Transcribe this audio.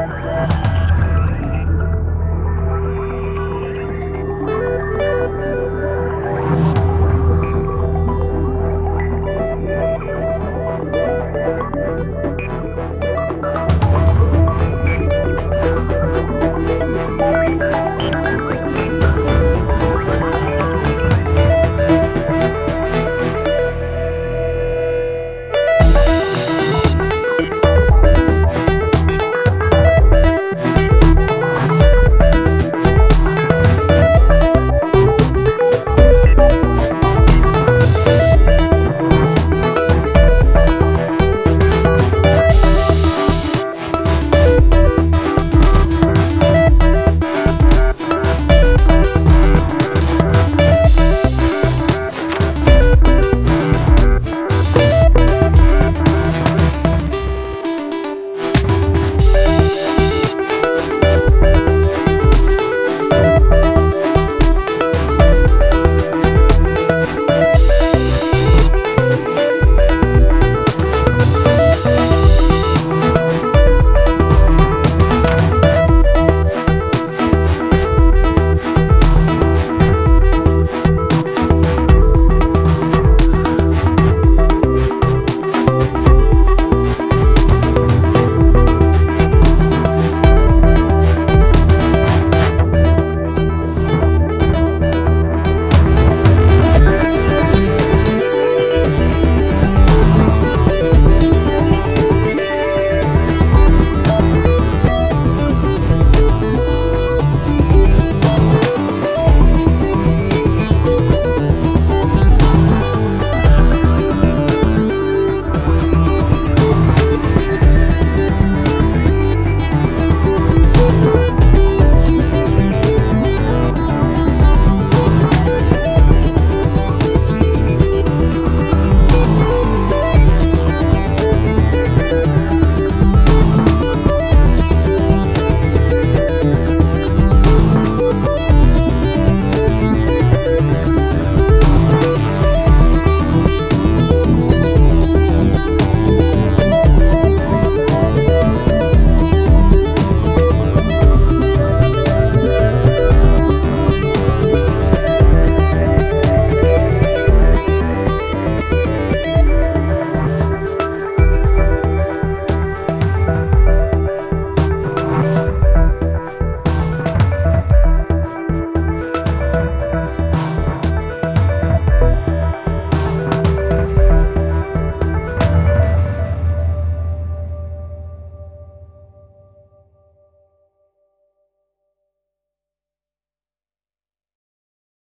Yeah.